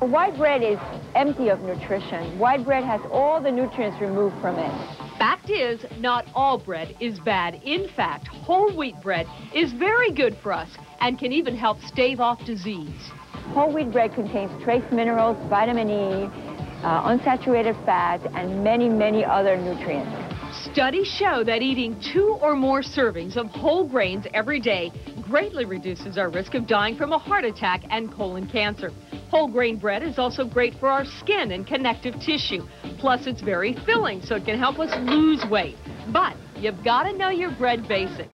White bread is empty of nutrition. White bread has all the nutrients removed from it. Fact is, not all bread is bad. In fact, whole wheat bread is very good for us and can even help stave off disease. Whole wheat bread contains trace minerals, vitamin E, uh, unsaturated fats, and many, many other nutrients. Studies show that eating two or more servings of whole grains every day greatly reduces our risk of dying from a heart attack and colon cancer. Whole grain bread is also great for our skin and connective tissue. Plus, it's very filling, so it can help us lose weight. But you've got to know your bread basics.